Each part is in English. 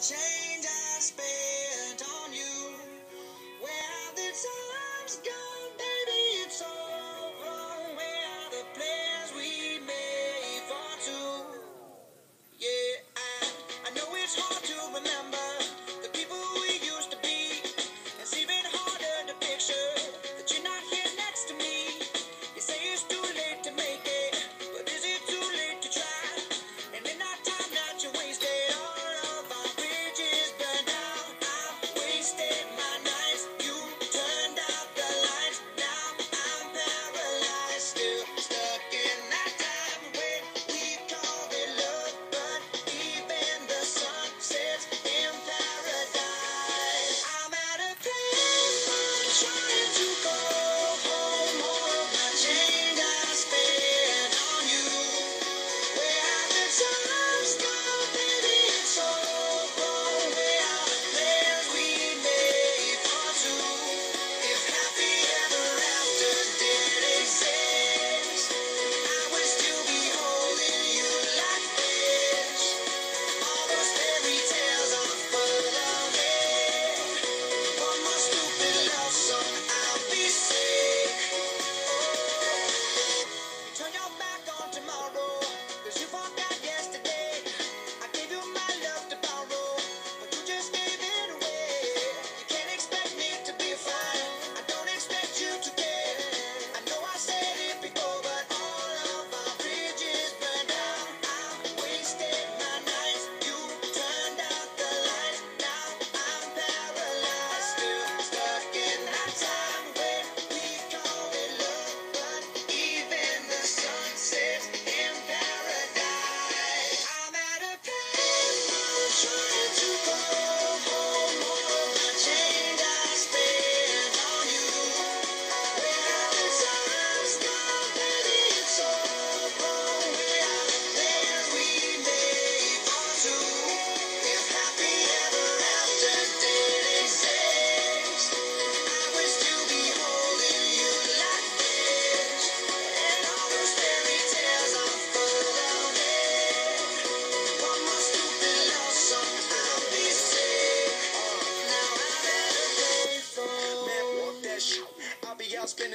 change. Thank you.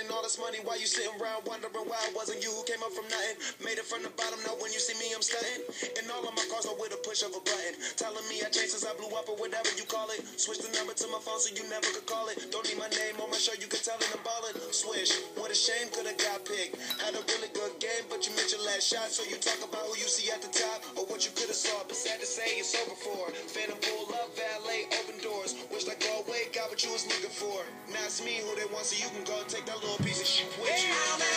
spending all this money while you sitting around wondering why it wasn't you who came up from nothing. Made it from the bottom, now when you see me, I'm stunting. And all of my cars are with a push of a button. Telling me I changed since I blew up or whatever you call it. Switch the number to my phone so you never could call it. Don't need my name on my shirt, you can tell it I'm ballin'. Swish, what a shame, could have got picked. Had a really good game, but you missed your last shot. So you talk about who you see at the top or what you could have saw. But sad to say, it's over for. Phantom pull up, valet, over for. Now it's me who they want, so you can go take that little piece of shit with you.